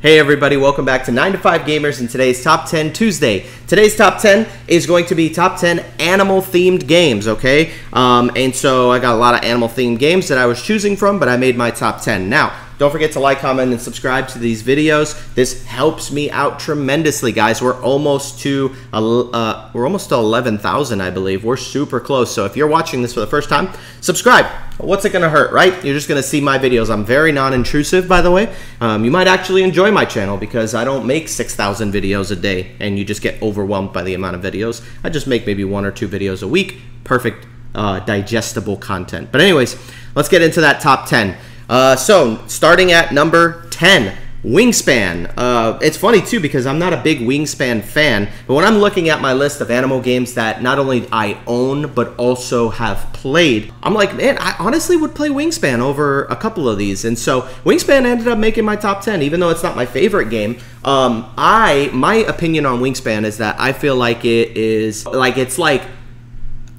Hey everybody, welcome back to 9 to 5 Gamers and today's Top 10 Tuesday. Today's Top 10 is going to be Top 10 animal themed games, okay? Um, and so I got a lot of animal themed games that I was choosing from, but I made my Top 10. Now, don't forget to like, comment, and subscribe to these videos. This helps me out tremendously, guys. We're almost to uh, we're almost to 11,000, I believe. We're super close. So if you're watching this for the first time, subscribe. What's it gonna hurt, right? You're just gonna see my videos. I'm very non-intrusive, by the way. Um, you might actually enjoy my channel because I don't make 6,000 videos a day, and you just get overwhelmed by the amount of videos. I just make maybe one or two videos a week. Perfect, uh, digestible content. But anyways, let's get into that top 10. Uh, so, starting at number 10, Wingspan. Uh, it's funny too because I'm not a big Wingspan fan, but when I'm looking at my list of animal games that not only I own but also have played, I'm like, man, I honestly would play Wingspan over a couple of these. And so Wingspan ended up making my top 10, even though it's not my favorite game. Um, I my opinion on Wingspan is that I feel like it is like it's like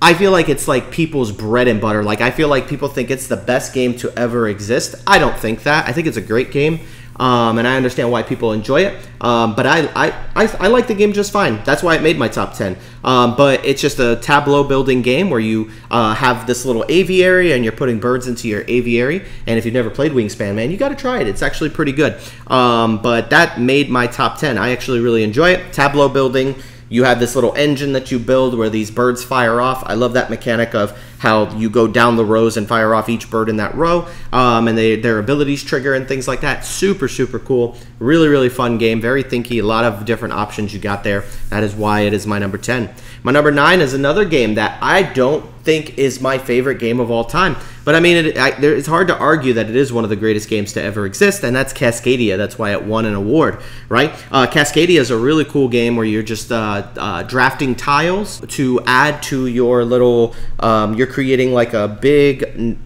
I feel like it's like people's bread and butter. Like I feel like people think it's the best game to ever exist. I don't think that. I think it's a great game. Um, and I understand why people enjoy it. Um, but I, I, I, I, like the game just fine. That's why it made my top 10. Um, but it's just a tableau building game where you uh, have this little aviary and you're putting birds into your aviary. And if you've never played Wingspan, man, you got to try it. It's actually pretty good. Um, but that made my top 10. I actually really enjoy it. Tableau building. You have this little engine that you build where these birds fire off. I love that mechanic of how you go down the rows and fire off each bird in that row, um, and they, their abilities trigger and things like that. Super, super cool. Really, really fun game. Very thinky. A lot of different options you got there. That is why it is my number 10. My number 9 is another game that I don't think is my favorite game of all time. But I mean, it, I, there, it's hard to argue that it is one of the greatest games to ever exist, and that's Cascadia. That's why it won an award, right? Uh, Cascadia is a really cool game where you're just uh, uh, drafting tiles to add to your little. Um, you're creating like a big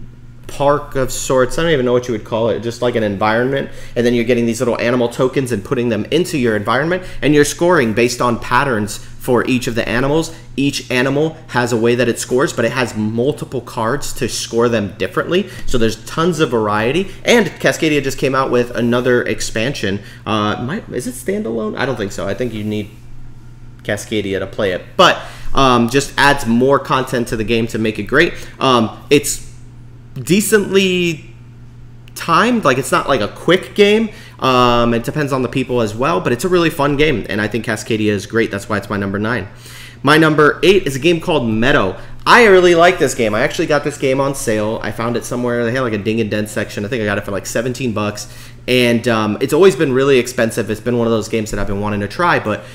park of sorts. I don't even know what you would call it, just like an environment. And then you're getting these little animal tokens and putting them into your environment, and you're scoring based on patterns for each of the animals. Each animal has a way that it scores, but it has multiple cards to score them differently. So there's tons of variety. And Cascadia just came out with another expansion. Uh, might, is it standalone? I don't think so. I think you need Cascadia to play it. But um, just adds more content to the game to make it great. Um, it's decently timed. Like it's not like a quick game. Um, it depends on the people as well, but it's a really fun game, and I think Cascadia is great. That's why it's my number nine. My number eight is a game called Meadow. I really like this game. I actually got this game on sale. I found it somewhere. They had like a ding and dent section. I think I got it for like 17 bucks, and um, it's always been really expensive. It's been one of those games that I've been wanting to try, but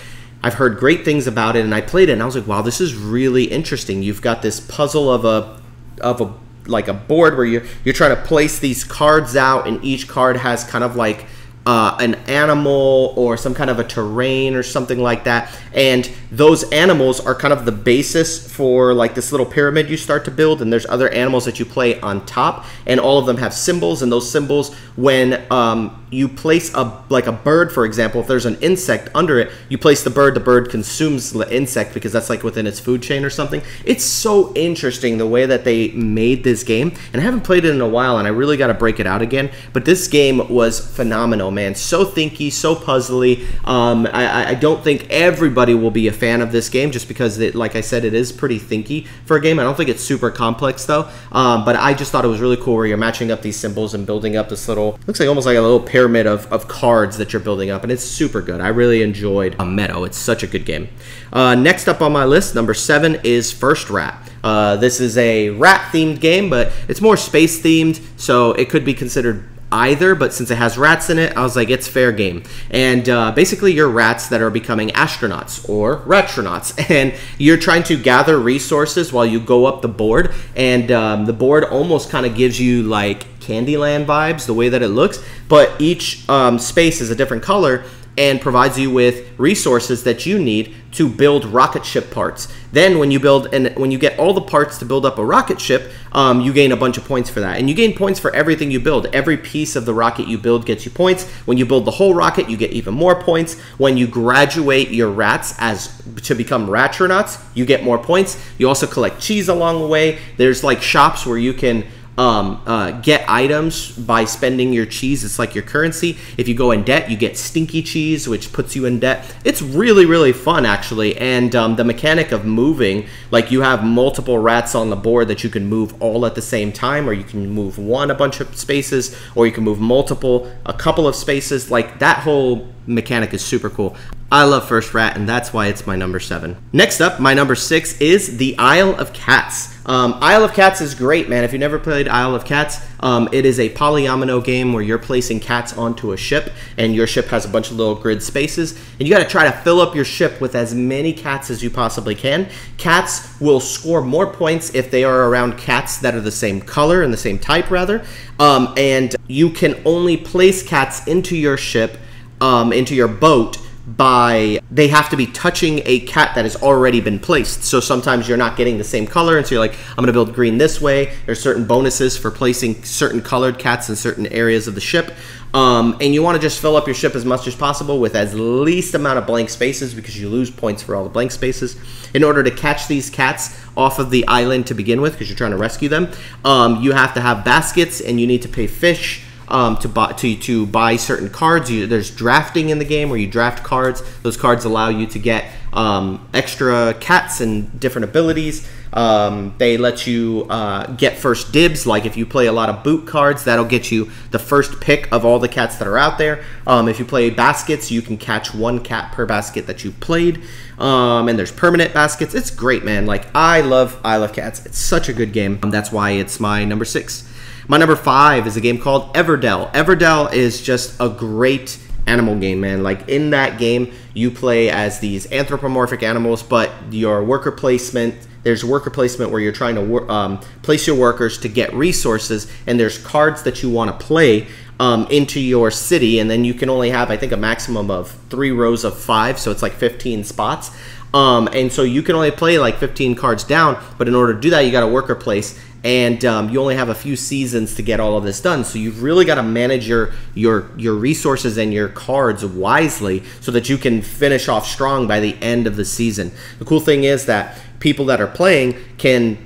I've heard great things about it, and I played it, and I was like, wow, this is really interesting. You've got this puzzle of a of a like a board where you're you're trying to place these cards out, and each card has kind of like uh, an animal or some kind of a terrain or something like that. And those animals are kind of the basis for like this little pyramid you start to build. And there's other animals that you play on top, and all of them have symbols. And those symbols, when um, you place a like a bird, for example, if there's an insect under it, you place the bird. The bird consumes the insect because that's like within its food chain or something. It's so interesting the way that they made this game, and I haven't played it in a while, and I really got to break it out again. But this game was phenomenal man. So thinky, so puzzly. Um, I, I, don't think everybody will be a fan of this game just because, it, like I said, it is pretty thinky for a game. I don't think it's super complex though. Um, but I just thought it was really cool where you're matching up these symbols and building up this little, looks like almost like a little pyramid of, of cards that you're building up. And it's super good. I really enjoyed a Meadow. It's such a good game. Uh, next up on my list, number seven is First Rat. Uh, this is a rat themed game, but it's more space themed, so it could be considered either, but since it has rats in it, I was like, it's fair game. And uh, basically, you're rats that are becoming astronauts or retronauts, and you're trying to gather resources while you go up the board. And um, the board almost kind of gives you like Candyland vibes, the way that it looks, but each um, space is a different color and provides you with resources that you need to build rocket ship parts. Then, when you build and when you get all the parts to build up a rocket ship, um, you gain a bunch of points for that. And you gain points for everything you build. Every piece of the rocket you build gets you points. When you build the whole rocket, you get even more points. When you graduate your rats as to become ratronauts, you get more points. You also collect cheese along the way. There's like shops where you can um, uh, get items by spending your cheese. It's like your currency. If you go in debt, you get stinky cheese, which puts you in debt. It's really, really fun, actually. And um, the mechanic of moving, like you have multiple rats on the board that you can move all at the same time, or you can move one a bunch of spaces, or you can move multiple, a couple of spaces. Like that whole mechanic is super cool. I love First Rat, and that's why it's my number seven. Next up, my number six is The Isle of Cats. Um, Isle of Cats is great, man. If you never played Isle of Cats, um, it is a polyomino game where you're placing cats onto a ship, and your ship has a bunch of little grid spaces, and you got to try to fill up your ship with as many cats as you possibly can. Cats will score more points if they are around cats that are the same color and the same type, rather. Um, and you can only place cats into your ship, um, into your boat by they have to be touching a cat that has already been placed. So sometimes you're not getting the same color, and so you're like, I'm gonna build green this way. There's certain bonuses for placing certain colored cats in certain areas of the ship. Um, and you want to just fill up your ship as much as possible with as least amount of blank spaces because you lose points for all the blank spaces. In order to catch these cats off of the island to begin with, because you're trying to rescue them, um, you have to have baskets and you need to pay fish um, to buy to, to buy certain cards. You, there's drafting in the game where you draft cards. Those cards allow you to get um, extra cats and different abilities. Um, they let you uh, get first dibs. Like if you play a lot of boot cards, that'll get you the first pick of all the cats that are out there. Um, if you play baskets, you can catch one cat per basket that you played. Um, and there's permanent baskets. It's great, man. Like I love I love cats. It's such a good game. that's why it's my number six. My number five is a game called Everdell. Everdell is just a great animal game, man. Like in that game, you play as these anthropomorphic animals, but your worker placement there's worker placement where you're trying to um, place your workers to get resources, and there's cards that you want to play um, into your city, and then you can only have, I think, a maximum of three rows of five, so it's like 15 spots. Um, and so you can only play like 15 cards down, but in order to do that, you got to worker place and um, you only have a few seasons to get all of this done. So you've really got to manage your your your resources and your cards wisely so that you can finish off strong by the end of the season. The cool thing is that people that are playing can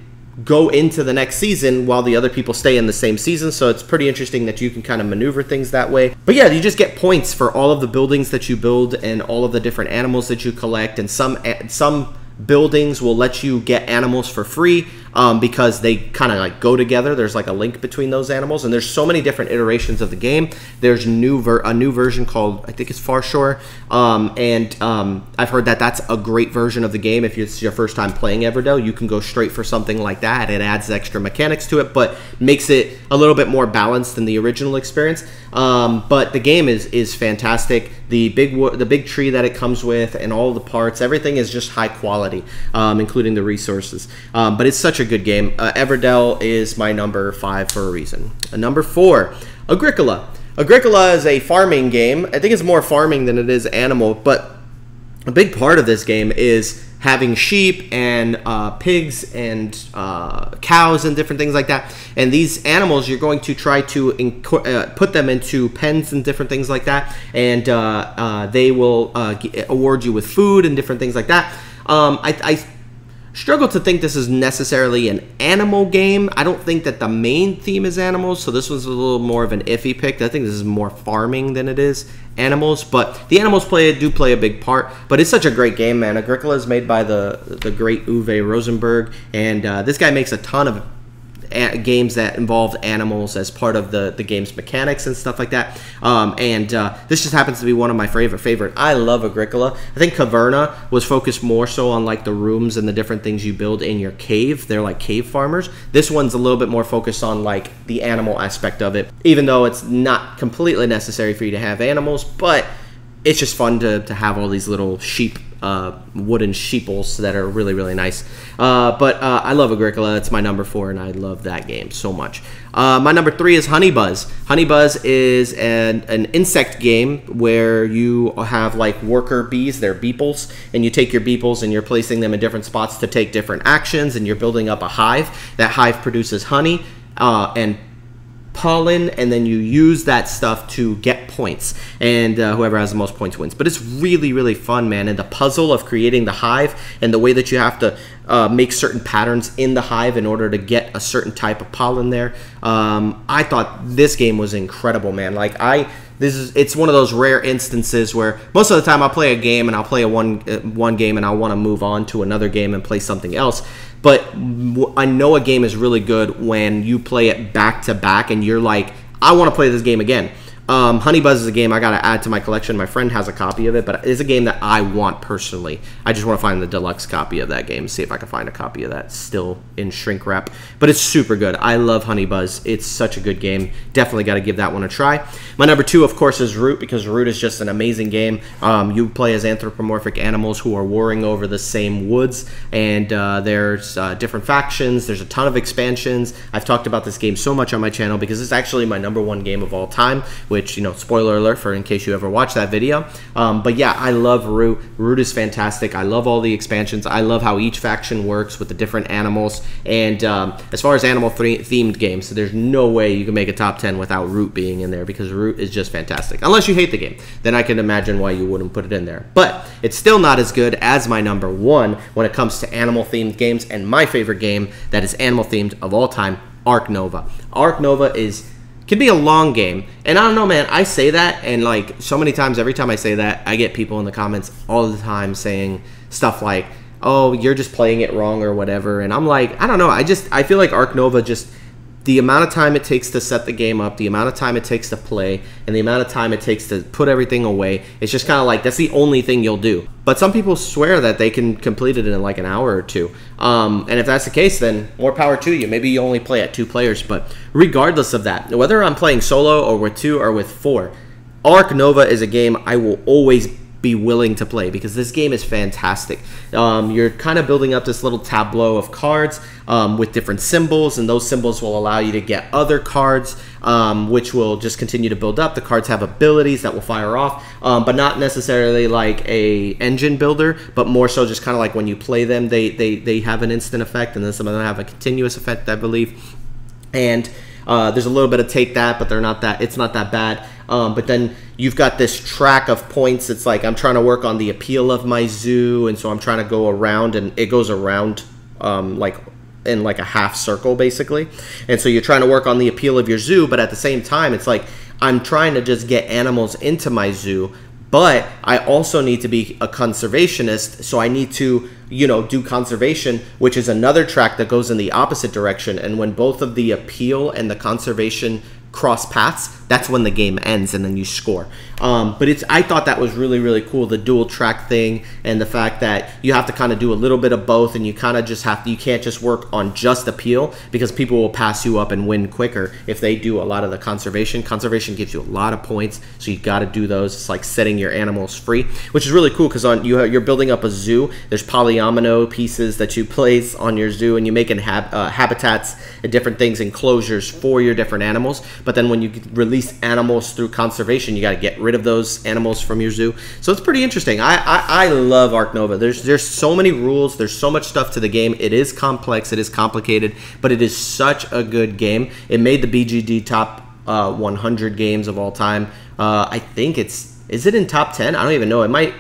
go into the next season while the other people stay in the same season. So it's pretty interesting that you can kind of maneuver things that way. But yeah, you just get points for all of the buildings that you build and all of the different animals that you collect and some some buildings will let you get animals for free um, because they kind of like go together. There's like a link between those animals, and there's so many different iterations of the game. There's new a new version called I think it's Farshore, um, and um, I've heard that that's a great version of the game. If it's your first time playing Everdell, you can go straight for something like that. It adds extra mechanics to it, but makes it a little bit more balanced than the original experience. Um, but the game is is fantastic. The big the big tree that it comes with and all the parts, everything is just high quality, um, including the resources. Um, but it's such a good game. Uh, Everdell is my number five for a reason. Uh, number four, Agricola. Agricola is a farming game. I think it's more farming than it is animal, but a big part of this game is having sheep and uh, pigs and uh, cows and different things like that. And these animals, you're going to try to uh, put them into pens and different things like that, and uh, uh, they will uh, award you with food and different things like that. Um, I, I struggle to think this is necessarily an animal game. I don't think that the main theme is animals, so this was a little more of an iffy pick. I think this is more farming than it is animals, but the animals play do play a big part. But it's such a great game, man. Agricola is made by the the great Uwe Rosenberg, and uh, this guy makes a ton of games that involve animals as part of the, the game's mechanics and stuff like that. Um, and uh, this just happens to be one of my favorite favorite. I love Agricola. I think Caverna was focused more so on like the rooms and the different things you build in your cave. They're like cave farmers. This one's a little bit more focused on like the animal aspect of it, even though it's not completely necessary for you to have animals, but it's just fun to, to have all these little sheep uh, wooden sheeples that are really really nice. Uh, but uh, I love Agricola. It's my number four, and I love that game so much. Uh, my number three is Honey Buzz. Honey Buzz is an, an insect game where you have like worker bees, they're beeples, and you take your beeples and you're placing them in different spots to take different actions, and you're building up a hive. That hive produces honey uh, and pollen, and then you use that stuff to get points, and uh, whoever has the most points wins. But it's really, really fun, man. And the puzzle of creating the hive and the way that you have to uh, make certain patterns in the hive in order to get a certain type of pollen there. Um, I thought this game was incredible, man. Like I this is it's one of those rare instances where most of the time I'll play a game and I'll play a one uh, one game and I'll want to move on to another game and play something else. But I know a game is really good when you play it back to back and you're like, I want to play this game again. Um, Honey Buzz is a game I got to add to my collection. My friend has a copy of it, but it's a game that I want personally. I just want to find the deluxe copy of that game, see if I can find a copy of that still in shrink wrap. But it's super good. I love Honey Buzz. It's such a good game. Definitely got to give that one a try. My number two, of course, is Root because Root is just an amazing game. Um, you play as anthropomorphic animals who are warring over the same woods, and uh, there's uh, different factions. There's a ton of expansions. I've talked about this game so much on my channel because it's actually my number one game of all time which you know, spoiler alert for in case you ever watch that video. Um, but yeah, I love Root. Root is fantastic. I love all the expansions. I love how each faction works with the different animals. And um, as far as animal themed games, so there's no way you can make a top 10 without Root being in there because Root is just fantastic. Unless you hate the game, then I can imagine why you wouldn't put it in there. But it's still not as good as my number one when it comes to animal themed games. And my favorite game that is animal themed of all time, Ark Nova. Ark Nova is can be a long game. And I don't know, man. I say that, and like so many times, every time I say that, I get people in the comments all the time saying stuff like, "Oh, you're just playing it wrong" or whatever. And I'm like, I don't know. I just I feel like Ark Nova just the amount of time it takes to set the game up, the amount of time it takes to play, and the amount of time it takes to put everything away, it's just kind of like that's the only thing you'll do. But some people swear that they can complete it in like an hour or two. Um, and if that's the case, then more power to you. Maybe you only play at two players. But regardless of that, whether I'm playing solo or with two or with four, Ark Nova is a game I will always be willing to play because this game is fantastic. Um, you're kind of building up this little tableau of cards um, with different symbols, and those symbols will allow you to get other cards, um, which will just continue to build up. The cards have abilities that will fire off, um, but not necessarily like a engine builder, but more so just kind of like when you play them, they, they, they have an instant effect, and then some of them have a continuous effect, I believe. And uh, there's a little bit of take that, but they're not that. It's not that bad. Um, but then you've got this track of points. It's like I'm trying to work on the appeal of my zoo, and so I'm trying to go around, and it goes around um, like in like a half circle basically. And so you're trying to work on the appeal of your zoo, but at the same time, it's like I'm trying to just get animals into my zoo, but I also need to be a conservationist, so I need to, you know, do conservation, which is another track that goes in the opposite direction. And when both of the appeal and the conservation cross paths, that's when the game ends and then you score. Um, but it's I thought that was really really cool the dual track thing and the fact that you have to kind of do a little bit of both and you kind of just have to you can't just work on just appeal because people will pass you up and win quicker if they do a lot of the conservation. Conservation gives you a lot of points, so you got to do those. It's like setting your animals free, which is really cool because on you you're building up a zoo. There's polyomino pieces that you place on your zoo and you make hab, uh, habitats and different things enclosures for your different animals. But then when you release animals through conservation, you got to get rid of those animals from your zoo. So it's pretty interesting. I, I, I love Ark Nova. There's there's so many rules. There's so much stuff to the game. It is complex. It is complicated, but it is such a good game. It made the BGG top uh, 100 games of all time. Uh, I think it's is it in top 10? I don't even know. It might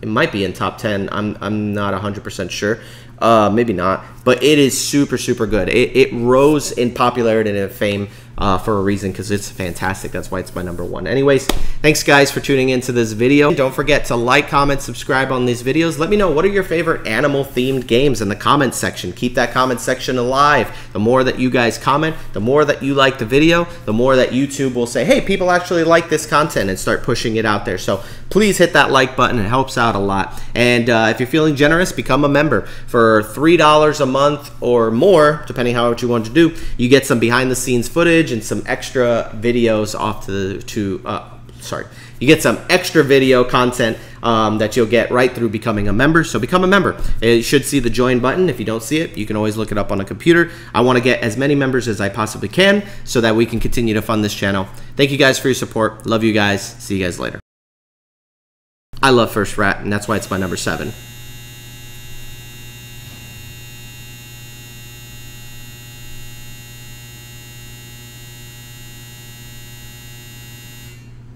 it might be in top 10. I'm I'm not 100% sure. Uh, maybe not, but it is super super good. It, it rose in popularity and in fame uh, for a reason because it's fantastic. That's why it's my number one. Anyways, thanks guys for tuning into this video. Don't forget to like, comment, subscribe on these videos. Let me know what are your favorite animal themed games in the comment section. Keep that comment section alive. The more that you guys comment, the more that you like the video, the more that YouTube will say, hey, people actually like this content and start pushing it out there. So please hit that like button. It helps out a lot. And uh, if you're feeling generous, become a member. For $3 a month or more, depending how much you want to do, you get some behind the scenes footage and some extra videos off to the, to, uh, sorry, you get some extra video content um, that you'll get right through becoming a member. So become a member. You should see the join button. If you don't see it, you can always look it up on a computer. I want to get as many members as I possibly can so that we can continue to fund this channel. Thank you guys for your support. Love you guys. See you guys later. I love First Rat, and that's why it's my number seven.